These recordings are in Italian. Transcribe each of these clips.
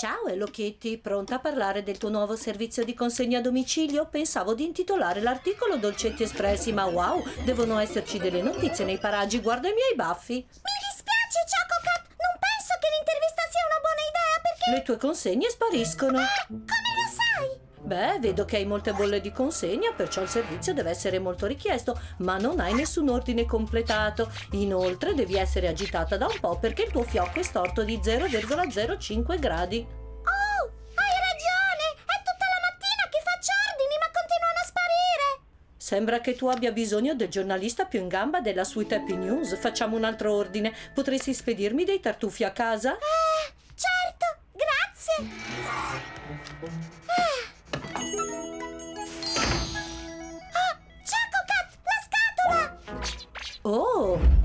Ciao Hello Kitty, pronta a parlare del tuo nuovo servizio di consegna a domicilio? Pensavo di intitolare l'articolo Dolcetti Espressi, ma wow, devono esserci delle notizie nei paraggi, guarda i miei baffi. Mi dispiace, Chococat, non penso che l'intervista sia una buona idea perché... Le tue consegne spariscono. Ah? Beh, vedo che hai molte bolle di consegna, perciò il servizio deve essere molto richiesto, ma non hai nessun ordine completato. Inoltre devi essere agitata da un po' perché il tuo fiocco è storto di 0,05 gradi. Oh, hai ragione! È tutta la mattina che faccio ordini, ma continuano a sparire! Sembra che tu abbia bisogno del giornalista più in gamba della Sweet Happy News. Facciamo un altro ordine. Potresti spedirmi dei tartufi a casa? Eh, certo, grazie! Ah.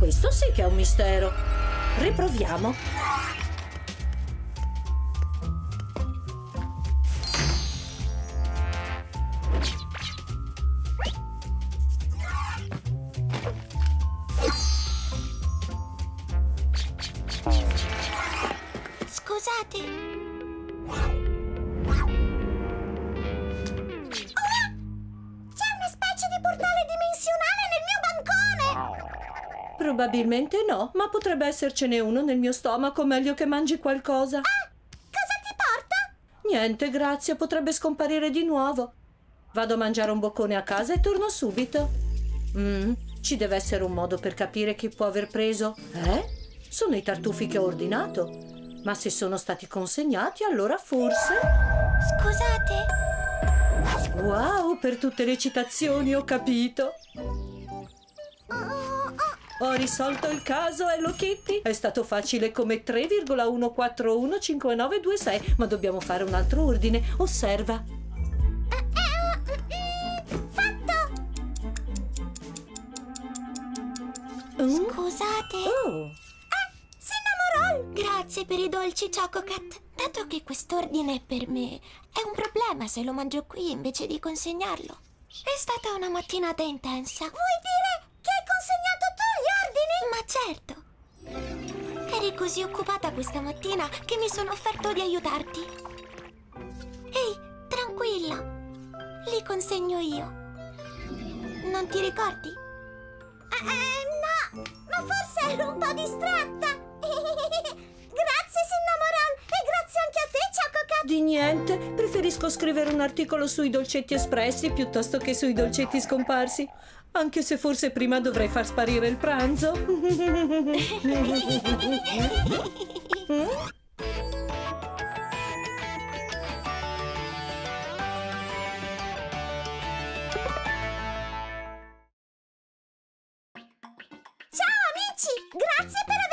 Questo sì che è un mistero. Riproviamo. Scusate. Probabilmente no, ma potrebbe essercene uno nel mio stomaco, meglio che mangi qualcosa. Ah, cosa ti porta? Niente, grazie, potrebbe scomparire di nuovo. Vado a mangiare un boccone a casa e torno subito. Mm, ci deve essere un modo per capire chi può aver preso. Eh? Sono i tartufi che ho ordinato. Ma se sono stati consegnati, allora forse... Scusate. Wow, per tutte le citazioni ho capito. Oh, oh, Ho risolto il caso, Hello Kitty. È stato facile come 3,1415926, ma dobbiamo fare un altro ordine. Osserva. fatto! Mm? Scusate. Oh. Ah, Cinnamoroll! Grazie per i dolci Chococat. Dato che quest'ordine è per me, è un problema se lo mangio qui invece di consegnarlo. È stata una mattinata intensa. Vuoi dire certo. Eri così occupata questa mattina che mi sono offerto di aiutarti. Ehi, tranquilla. Li consegno io. Non ti ricordi? Eh, eh, no, ma forse ero un po' distratta. Preferisco scrivere un articolo sui dolcetti espressi piuttosto che sui dolcetti scomparsi. Anche se forse prima dovrei far sparire il pranzo. Ciao amici! Grazie per